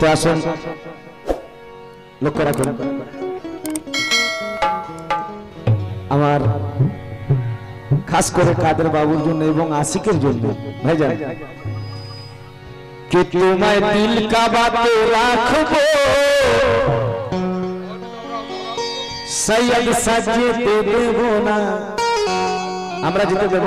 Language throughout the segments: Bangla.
তো আসুন। লক্ষ্য রাখুন। আমার খাস করে কাদের বাবুর জন্য এবং আশিকের জন্য। ভাইজান, কে তোমায় দিল কা বাতে রাখব? সৈয়দ দেব না। আমরা যেতে দেব?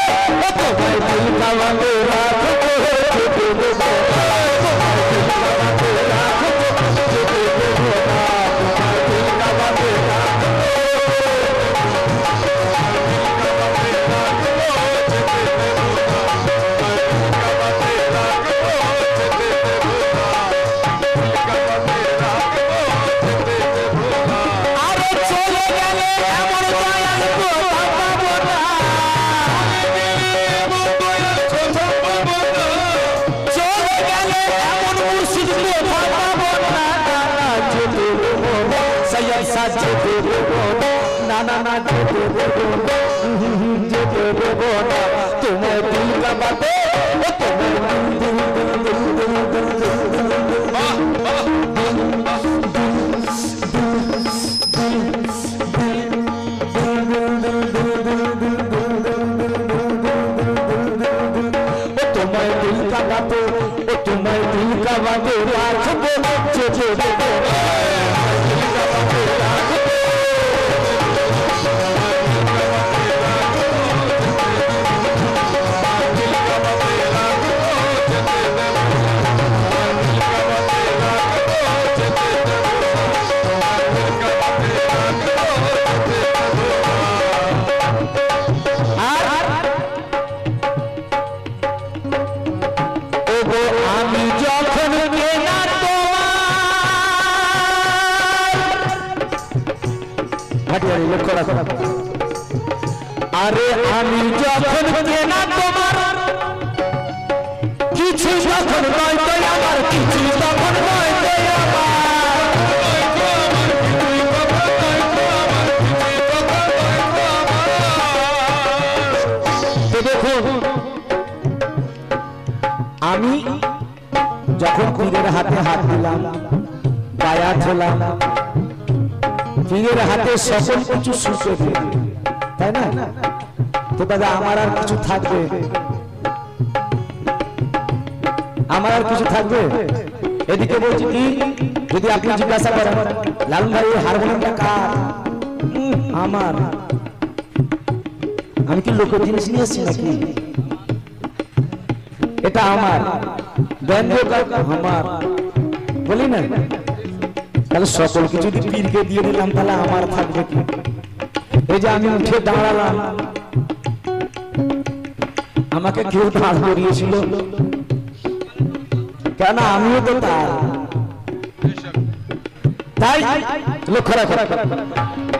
যেতে দেবো না তোমায় দুর্গা বাদে তোমার লক্ষ্য রাখো। আরে আমি যখন কেনা তোমার, কিছু যখন আমার, কিছু তখন আমি যখন পীরের হাতে হাত দিলাম বায়াত হলাম পীরের হাতে সকল কিছু সুখে তাই না? তো দাদা, আমার আর কিছু থাকবে? আমার আর কিছু থাকবে? এদিকে বলছি কি, যদি আপনি জিজ্ঞাসা করেন লালন ভাই হারমোনিয়ামটা কার? আমার। আমি কি লোকের জিনিস নিয়ে এসেছি নাকি? এটা আমার। ব্যঞ্জক আমার। বলি না। তাহলে সকল কিছু যদি পীরকে দিয়ে দিলাম, তাহলে আমার থাকবে কি? এই যে আমি উঠে দাঁড়ালাম। আমাকে কেউ দাঁড় করিয়েছিল। কেন আমিও তো তার? তাই? লক্ষ্য রাখো।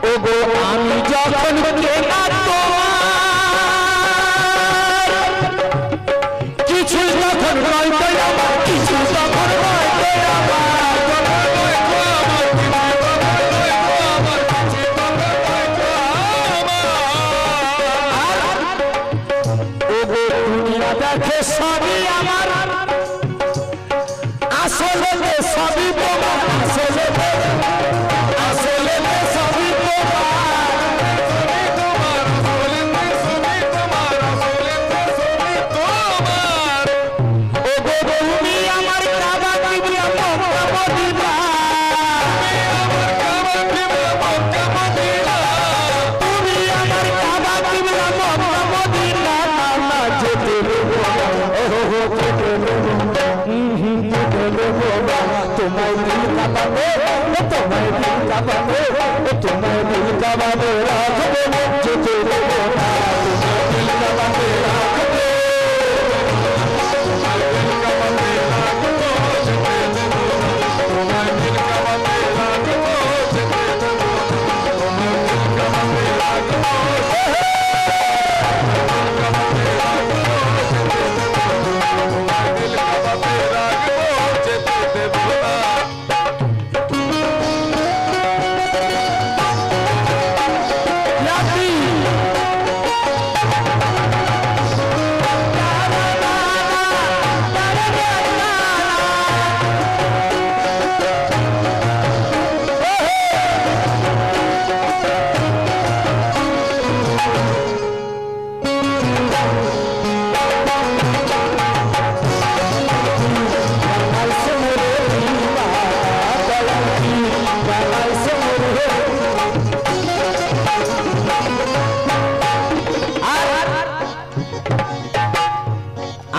ও গো আমি যখন তোমার দেখে সবই আমার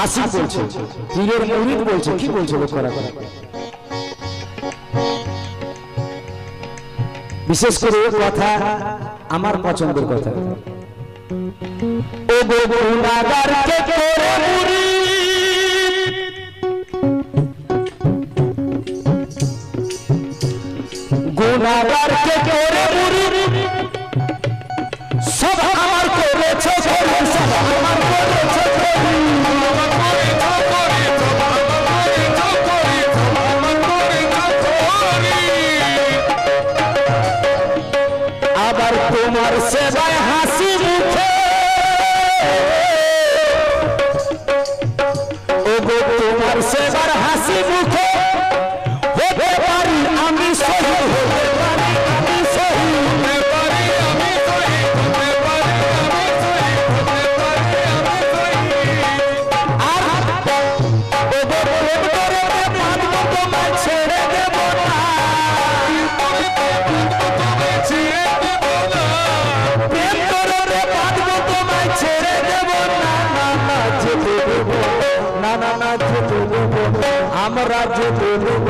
আশিক বলছে, পীরের মুরিদ বলছে, কি বলছে লোক করা করা বিশেষ করে কথা আমার পছন্দের কথা। ও গো গুণাগারকে করে মুরিদ। গুণাগারকে করে মুরিদ। তোমার সেবার হাসি মুখে আমরা যেতে দেব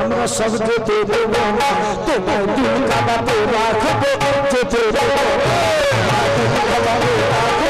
আমরা সব যেতে দেব তোমায় দিন কাটাতে রাখব যেতে দেব দিন কাটাতে রাখব।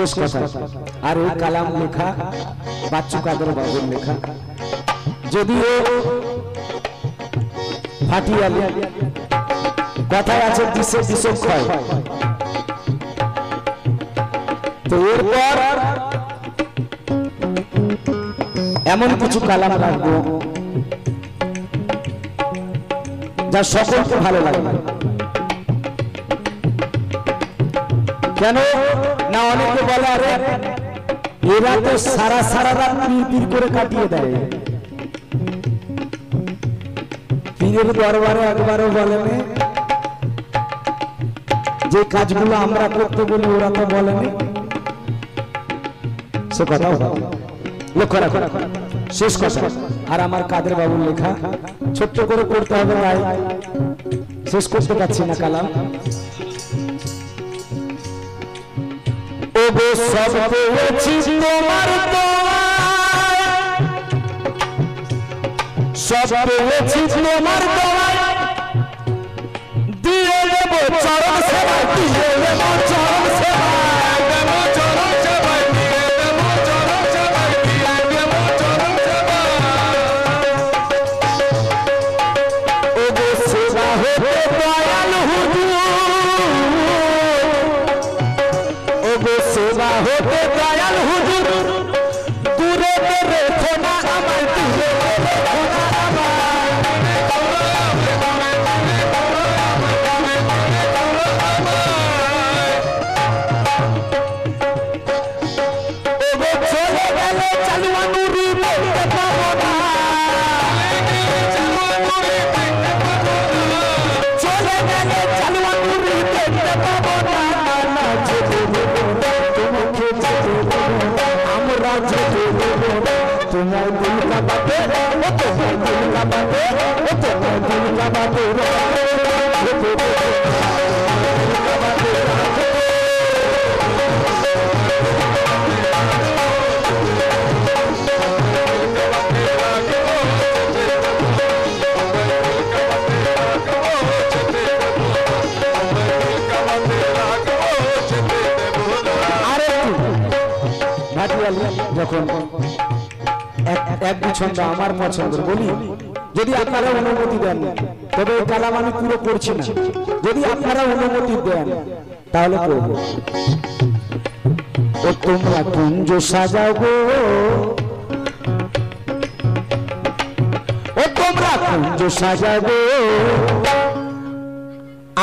শেষ কথা আর ওই কালাম লেখা বাচ্চু কাদের বাবুর লেখা। যদিও ফাটিয়ালি কথায় আছে দিশে দিশে ক্ষয়। তো এরপর এমন কিছু কালাম রাখব যা সকলকে ভালো লাগবে কেন? না, অনেকে বলে আরে এরা তো সারা সারা রাত পীর করে কাটিয়ে দেয়। পীরের দরবারে একবারও বলেনি যে কাজগুলো আমরা করতে বলি, ওরা তো বলেনি সে কথাও। লক্ষ্য রাখো। শেষ কথা। আর আমার কাদের বাবুর লেখা, ছোট্ট করে করতে হবে তাই। শেষ করতে পারছি না কালাম। ওগো সব পেয়েছি তোমার সব পেয়েছি তোমার দোয়ায়। যখন এক ছন্দ আমার পছন্দ, বলি, যদি আপনারা অনুমতি দেন, তবে কালাম আমি পুরো করছি না। যদি আপনারা অনুমতি দেন, তাহলে করব। ও তোমরা কুঞ্জ সাজাবো ও তোমরা কুঞ্জ সাজাবো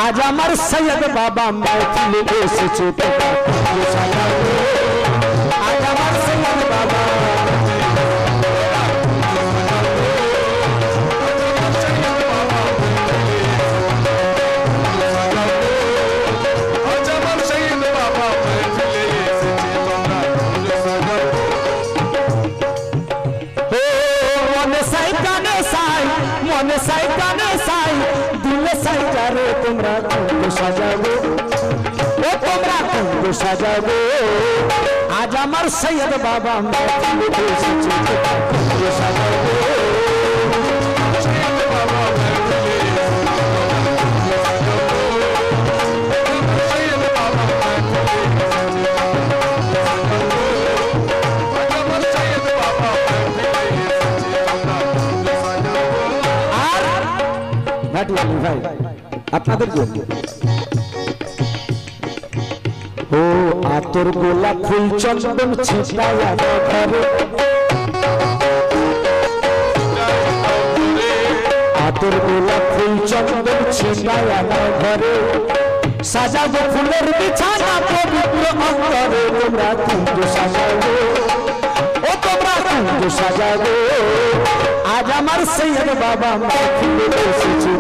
আজ আমার সৈয়দ বাবা মাইথিলে এসেছে, তোমরা কুঞ্জ সাজাবো কুঞ্জ সাজাবো আজ আমার সৈয়দ বাবা মাইথিলে এসেছে তোমরা কুঞ্জ সাজাবো আর ঘাটি আলী ভাই আপনাদের জন্য ও আতর গোলাপ ফুল চন্দন ছিটায় ঘরে। আতর গোলাপ ফুল চন্দন ছিটায় ঘরে। সাজাবো ফুলের বিছানা পবিত্র অন্তরে, তোমরা কুঞ্জ সাজাবো। ও তোমরা কুঞ্জ সাজাবো। আজ আমার সৈয়দ বাবা মা মাথিলে এসেছে